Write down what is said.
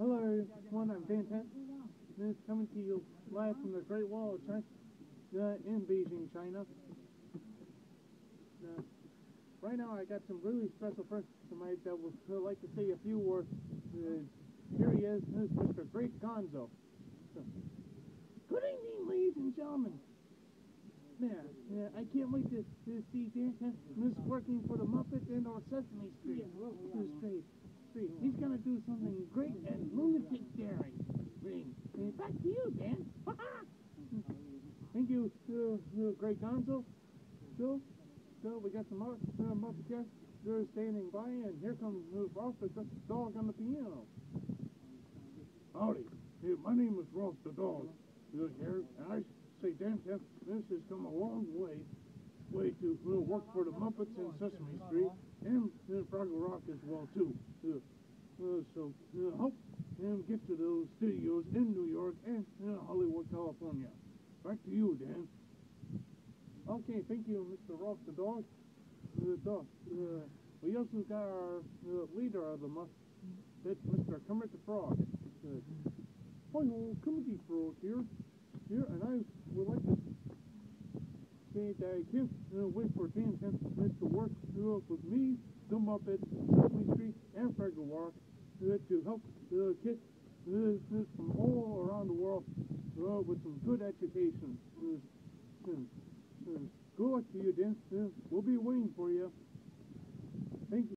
Hello, everyone. I'm Dan Tent. This is coming to you live from the Great Wall of China in Beijing, China. Uh, right now, I got some really special friends tonight that would like to say a few words. Uh, here he is. This is Mr. Great Gonzo. So, good evening, ladies and gentlemen. Yeah, yeah, I can't wait to, to see Dan Miss working for the Muppets and or Sesame Street. Street. Street. He's gonna do something great and lunatic daring. Ring. And back to you, Dan. Thank you, uh, uh, Great Gonzo. So, so we got some more uh, Muppet here. They're standing by, and here comes uh, Rowlf the dog on the piano. Howdy. Hey, my name is Rowlf the dog. Uh, here, and I say, Dan this has come a long way, way to uh, work for the Muppets and Sesame Street, and uh, Rock as well too. Uh, uh, so uh, hope get to those studios in New York and uh, Hollywood, California. Back to you, Dan. Okay, thank you, Mr. Rowlf the dog. The dog. Uh, we also got our uh, leader of the month. That's Mr. Kermit the Frog. Uh, Hi, ho, Kermit the Frog here. Here, and I would like to say that I can't uh, wait for Dan to work uh, with me, the Muppets, Sesame Street, and Fraggle Rock to help uh, kids from all around the world uh, with some good education. Uh, uh, good luck to you, Dan. We'll be waiting